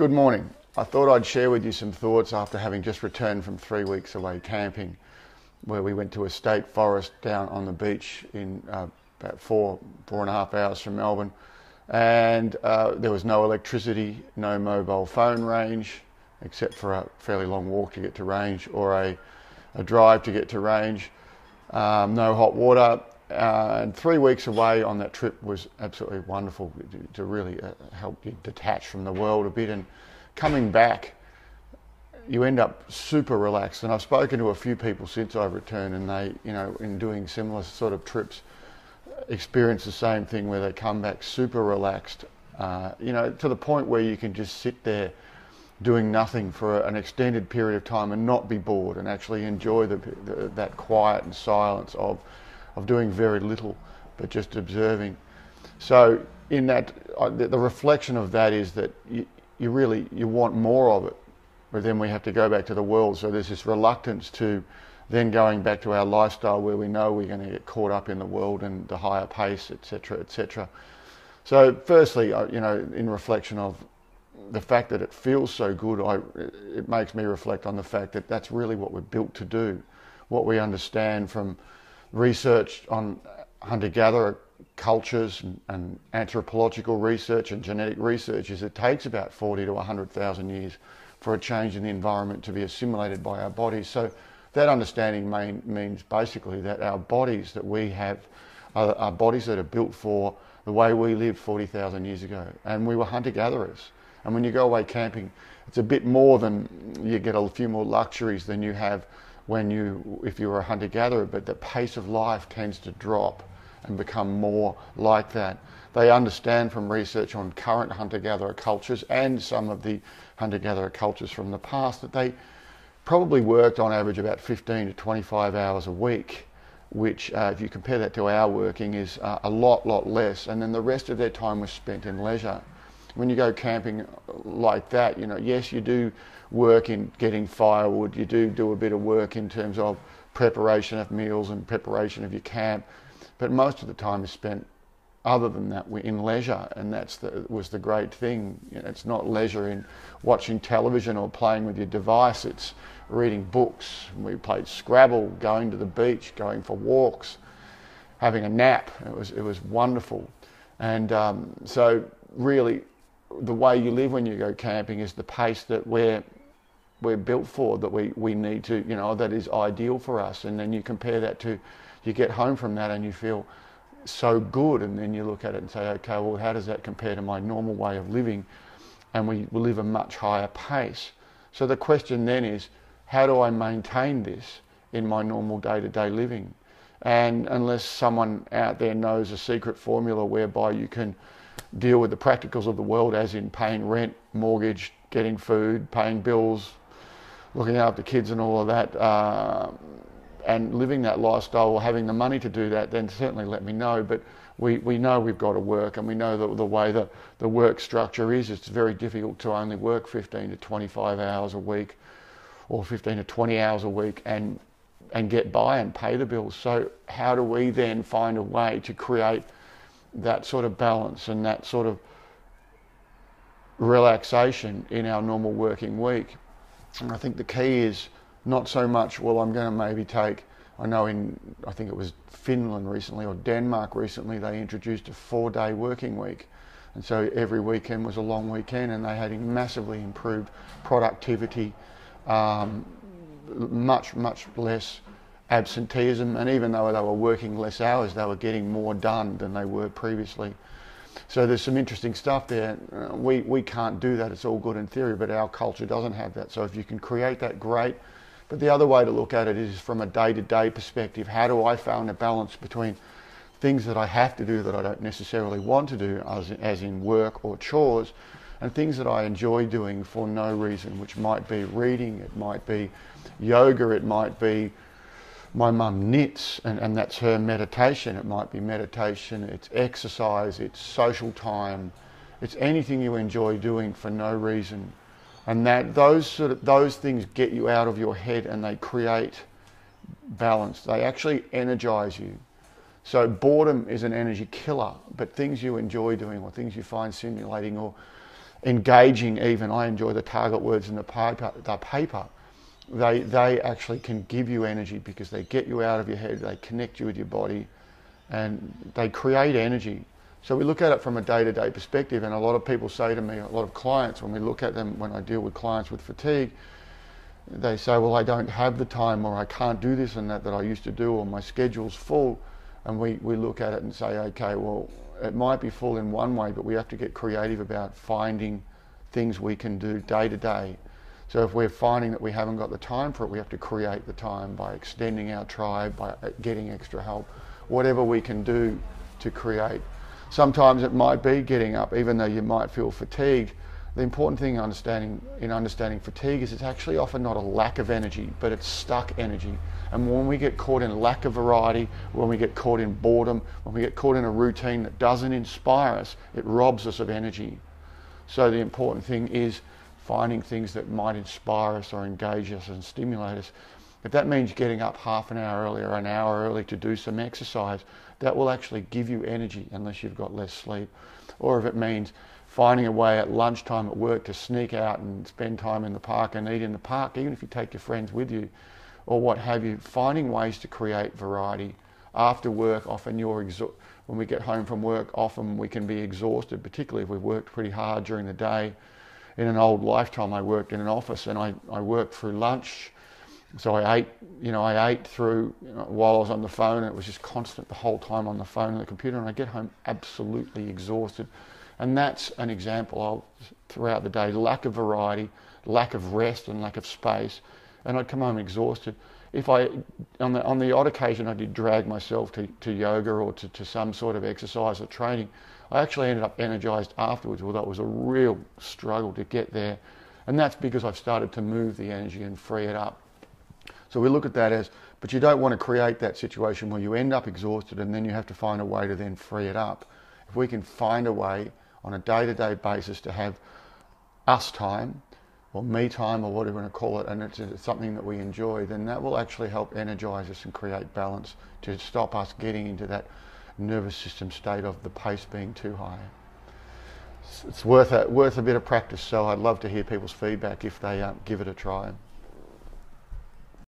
Good morning. I thought I'd share with you some thoughts after having just returned from three weeks away camping, where we went to a state forest down on the beach in uh, about four, four and a half hours from Melbourne. And uh, there was no electricity, no mobile phone range, except for a fairly long walk to get to range or a, a drive to get to range. Um, no hot water, uh, and three weeks away on that trip was absolutely wonderful to, really uh, help you detach from the world a bit. And coming back, you end up super relaxed. And I've spoken to a few people since I've returned, and they, you know, in doing similar sort of trips, experience the same thing where they come back super relaxed. Uh, you know, to the point where you can just sit there doing nothing for an extended period of time and not be bored and actually enjoy the, the, that quiet and silence of of doing very little, but just observing. So in that, uh, the, reflection of that is that you, you really you want more of it, but then we have to go back to the world. So there's this reluctance to then going back to our lifestyle where we know we're going to get caught up in the world and the higher pace, etc., etc. So, firstly, uh, you know, in reflection of the fact that it feels so good, I, it makes me reflect on the fact that that's really what we're built to do. What we understand from research on hunter-gatherer cultures and, anthropological research and genetic research is it takes about 40 to 100,000 years for a change in the environment to be assimilated by our bodies. So that understanding main, means basically that our bodies that we have are, are bodies that are built for the way we lived 40,000 years ago. And we were hunter-gatherers. And when you go away camping, it's a bit more than you get a few more luxuries than you have when you, if you were a hunter gatherer, but the pace of life tends to drop and become more like that. They understand from research on current hunter gatherer cultures and some of the hunter gatherer cultures from the past that they probably worked on average about 15 to 25 hours a week, which, uh, if you compare that to our working, is uh, a lot, lot less. And then the rest of their time was spent in leisure when you go camping like that, you know, yes, you do work in getting firewood, you do do a bit of work in terms of preparation of meals and preparation of your camp, but most of the time is spent other than that we're in leisure and that's the, was the great thing. You know, it's not leisure in watching television or playing with your device. It's reading books. We played scrabble going to the beach going for walks having a nap. It was it was wonderful. And um, so really the way you live when you go camping is the pace that we're we're built for that we, we need to you know that is ideal for us. And then you compare that to you get home from that and you feel so good and then you look at it and say okay well how does that compare to my normal way of living? And we, we live a much higher pace. So the question then is how do I maintain this in my normal day-to-day living? And unless someone out there knows a secret formula whereby you can deal with the practicals of the world, as in paying rent, mortgage, getting food, paying bills, looking after kids, and all of that, uh, and living that lifestyle or having the money to do that, then certainly let me know. But we, we know we've got to work, and we know that the way that the work structure is, it's very difficult to only work 15 to 25 hours a week or 15 to 20 hours a week and and get by and pay the bills. So how do we then find a way to create that sort of balance and that sort of relaxation in our normal working week. And I think the key is not so much, well, I'm going to maybe take, I know in, I think it was Finland recently or Denmark recently, they introduced a four day working week. And so every weekend was a long weekend and they had massively improved productivity, um, much, much less absenteeism, and even though they were working less hours, they were getting more done than they were previously. So there's some interesting stuff there. Uh, we, we can't do that. It's all good in theory, but our culture doesn't have that. So if you can create that, great. But the other way to look at it is from a day-to-day perspective. How do I find a balance between things that I have to do that I don't necessarily want to do, as, as in work or chores, and things that I enjoy doing for no reason, which might be reading, it might be yoga, it might be my mum knits and, and that's her meditation. It might be meditation, it's exercise, it's social time, it's anything you enjoy doing for no reason. And that those sort of those things get you out of your head and they create balance. They actually energize you. So boredom is an energy killer, but things you enjoy doing or things you find stimulating or engaging even. I enjoy the target words in the paper. The paper. They, they actually can give you energy because they get you out of your head, they connect you with your body, and they create energy. So we look at it from a day-to-day perspective, and a lot of people say to me, a lot of clients, when we look at them, when I deal with clients with fatigue, they say, well, I don't have the time, or I can't do this and that that I used to do, or my schedule's full. And we, we look at it and say, okay, well, it might be full in one way, but we have to get creative about finding things we can do day to day. So if we're finding that we haven't got the time for it, we have to create the time by extending our tribe, by uh, getting extra help, whatever we can do to create. Sometimes it might be getting up, even though you might feel fatigued. The important thing understanding, in understanding fatigue is it's actually often not a lack of energy, but it's stuck energy. And when we get caught in lack of variety, when we get caught in boredom, when we get caught in a routine that doesn't inspire us, it robs us of energy. So the important thing is finding things that might inspire us or engage us and stimulate us. If that means getting up half an hour early or an hour early to do some exercise, that will actually give you energy unless you've got less sleep. Or if it means finding a way at lunchtime at work to sneak out and spend time in the park and eat in the park, even if you take your friends with you, or what have you, finding ways to create variety. After work, often you're exo- when we get home from work, often we can be exhausted, particularly if we've worked pretty hard during the day. In an old lifetime, I worked in an office and I, I worked through lunch. So I ate, you know, I ate through you know, while I was on the phone. It was just constant the whole time on the phone and the computer, and I get home absolutely exhausted. And that's an example of throughout the day lack of variety, lack of rest, and lack of space and I'd come home exhausted. If I, on the, on the odd occasion, I did drag myself to, to yoga or to, to some sort of exercise or training, I actually ended up energized afterwards, although it was a real struggle to get there. And that's because I've started to move the energy and free it up. So we look at that as, but you don't want to create that situation where you end up exhausted and then you have to find a way to then free it up. If we can find a way on a day to day basis to have us time or me time or whatever you want to call it, and it's, something that we enjoy, then that will actually help energize us and create balance to stop us getting into that nervous system state of the pace being too high. It's worth a, worth a bit of practice, so I'd love to hear people's feedback if they uh, give it a try.